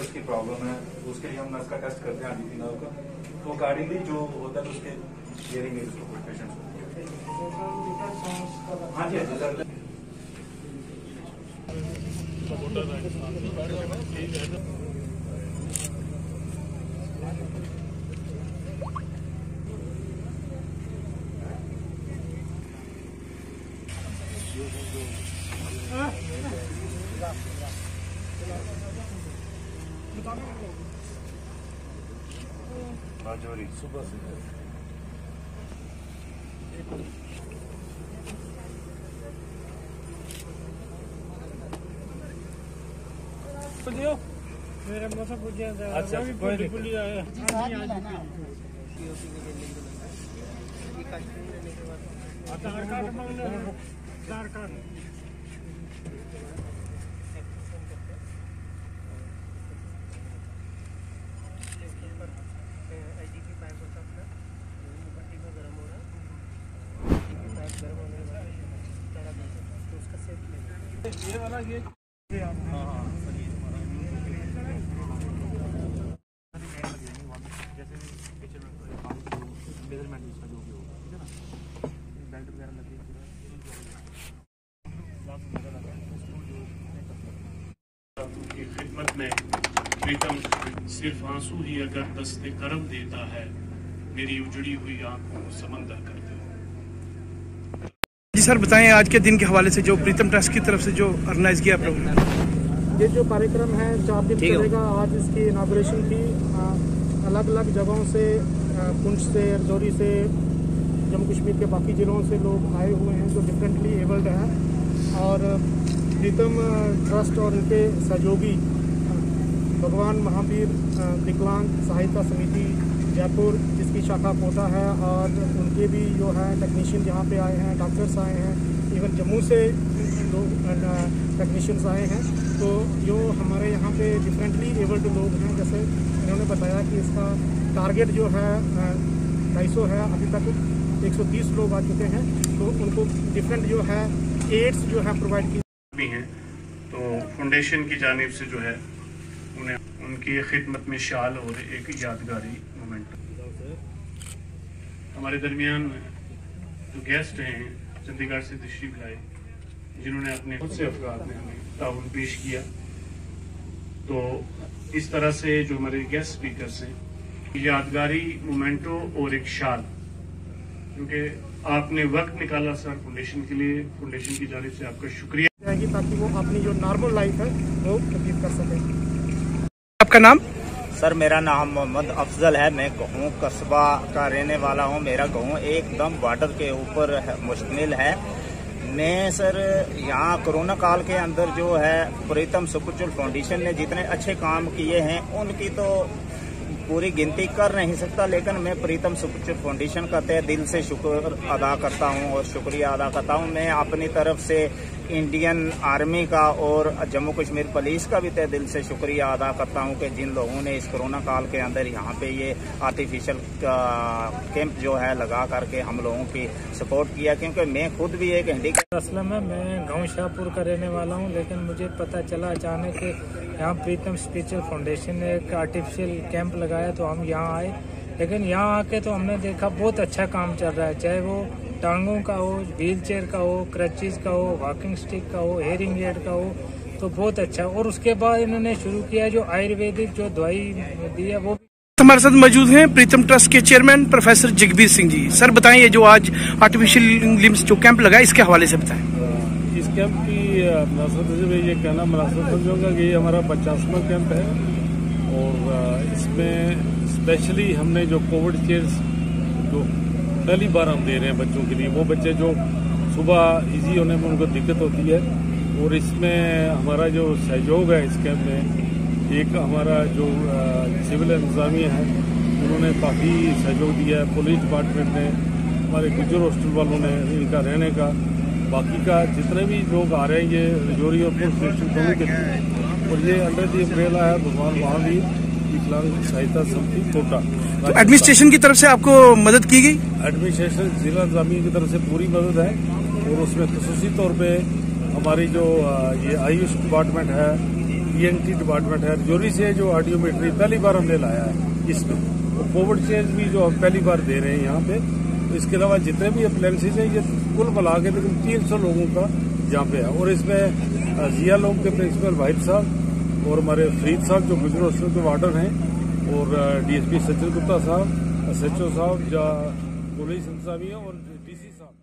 उसकी प्रॉब्लम है। उसके लिए हम नर्स का टेस्ट करते हैं, आदित्य नाव का। तो अकॉर्डिंगली जो होता है, उसके कोई पेशेंट्स हाँ जी हाँ जी राजौरी सुबह से। मेरे मौसम पूछ गया अच्छा, कोई दिक्कत आया। आधार कार्ड मांगना है। आधार कार्ड। खिदमत में प्रीतम सिर्फ़ आँसू ही अगर दस्ते करम देता है, मेरी उजड़ी हुई आँखों को समंदर कर दे जी सर बताएँ आज के दिन के हवाले से जो प्रीतम ट्रस्ट की तरफ़ से जो ऑर्गेनाइज किया प्रोग्राम ये जो कार्यक्रम है चार दिन चलेगा। आज इसकी इनाग्रेशन थी। अलग अलग जगहों से पुंछ से रजौरी से जम्मू कश्मीर के बाकी जिलों से लोग आए हुए हैं जो डिफरेंटली एबल्ड हैं। और प्रीतम ट्रस्ट और इनके सहयोगी भगवान महावीर विकलांग सहायता समिति जयपुर, जिसकी शाखा कोटा है और उनके भी जो है टेक्नीशियन यहाँ पे आए हैं डॉक्टर्स आए हैं इवन जम्मू से लोग टेक्नीशियंस आए हैं। तो जो हमारे यहाँ पे डिफरेंटली एबल्ड लोग हैं, जैसे इन्होंने बताया कि इसका टारगेट जो है ढाई है, अभी तक 130 लोग आ चुके हैं। तो उनको डिफरेंट जो है एड्स जो है प्रोवाइड की भी हैं। तो फाउंडेशन की जानब से जो है, उन्हें, उनकी खिदमत में शाल और एक यादगारी हमारे दरमियान जो गेस्ट हैं चंडीगढ़ से तशरीफ़ लाए जिन्होंने अपने खुद से अफराद ने हमें ताउन पेश किया। तो इस तरह से जो हमारे गेस्ट स्पीकर्स हैं यादगारी मोमेंटो और एक शाल क्योंकि आपने वक्त निकाला सर फाउंडेशन के लिए फाउंडेशन की जानिब से आपका शुक्रिया। जाएगी ताकि वो अपनी जो नॉर्मल लाइफ है वो व्यतीत कर सकें। आपका नाम? सर, मेरा नाम मोहम्मद अफजल है। मैं गहूँ कस्बा का रहने वाला हूँ। मेरा गहूँ एकदम बॉर्डर के ऊपर मुश्तमिल है। मैं सर, यहाँ कोरोना काल के अंदर जो है, प्रीतम सुकुचुल फाउंडेशन ने जितने अच्छे काम किए हैं, उनकी तो पूरी गिनती कर नहीं सकता, लेकिन मैं प्रीतम सुकुचुल फाउंडेशन का तय दिल से शुक्र अदा करता हूँ और शुक्रिया अदा करता हूँ। मैं अपनी तरफ़ से इंडियन आर्मी का और जम्मू कश्मीर पुलिस का भी तय दिल से शुक्रिया अदा करता हूँ कि जिन लोगों ने इस कोरोना काल के अंदर यहाँ पे ये आर्टिफिशियल कैंप जो है लगा करके हम लोगों की सपोर्ट किया, क्योंकि मैं खुद भी एक हैंडी असलम है, मैं गाँव शाहपुर का रहने वाला हूँ, लेकिन मुझे पता चला अचानक यहाँ प्रीतम स्पिरिचुअल फाउंडेशन ने एक आर्टिफिशियल कैंप लगाया तो हम यहाँ आए। लेकिन यहाँ आके तो हमने देखा बहुत अच्छा काम चल रहा है, चाहे वो टांगों का हो, व्हील चेयर का हो क्रचिज का हो वॉकिंग स्टिक का हो हेयरिंग एड का हो तो बहुत अच्छा। और उसके बाद इन्होंने शुरू किया जो आयुर्वेदिक जो दवाई दी है, वो हमारे साथ मौजूद हैं प्रीतम ट्रस्ट के chairman professor Jagbir Singh ji. Sir, बताएँ ये जो आज आर्टिफिशियल लिम्स जो कैंप लगा इसके हवाले से बताएँ। कैंप की मुनासबत से मैं ये कहना मुनासिब समझूँगा कि ये हमारा पचासवा कैंप है। और इसमें स्पेशली हमने जो कोविड चेयर्स जो पहली बार हम दे रहे हैं बच्चों के लिए, वो बच्चे जो सुबह इजी होने में उनको दिक्कत होती है। और इसमें हमारा जो सहयोग है इस कैंप में, एक हमारा जो सिविल इंतजामिया है, उन्होंने काफ़ी सहयोग दिया है। पुलिस डिपार्टमेंट ने, हमारे गुजर हॉस्टल वालों ने, इनका रहने का। बाकी का जितने भी लोग आ रहे हैं ये रजौरी और पुलिस स्टेशन दोनों के लिए और ये अंडर दी अम्ब्रेला है भगवान महावीर विकलांग सहायता समिति कोटा। तो एडमिनिस्ट्रेशन की तरफ़ से आपको मदद की गई? एडमिनिस्ट्रेशन जिला इंतजामिया की तरफ़ से पूरी मदद है और उसमें खसूसी तौर पे हमारी जो ये आयुष डिपार्टमेंट है ईएनटी डिपार्टमेंट है जोरी से जो ऑडियोमेट्री पहली बार हमने लाया है इसमें। और कोविड चेंज भी जो हम पहली बार दे रहे हैं यहाँ पे इसके अलावा जितने भी अप्लायंसेज हैं, ये कुल मिला के तकरीबन तीन सौ लोगों का यहाँ पे है। और इसमें जिया लोग के प्रिंसिपल वाहिद साहब और हमारे फरीद साहब जो गुजर हॉस्टल के वार्डन हैं और डीएसपी सचिन गुप्ता साहब एस एच ओ साहब या पुलिस इंतजामिया और डीसी साहब।